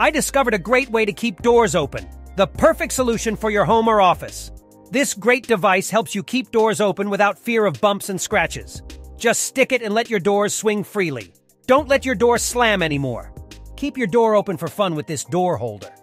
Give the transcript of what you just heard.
I discovered a great way to keep doors open. The perfect solution for your home or office. This great device helps you keep doors open without fear of bumps and scratches. Just stick it and let your doors swing freely. Don't let your door slam anymore. Keep your door open for fun with this door holder.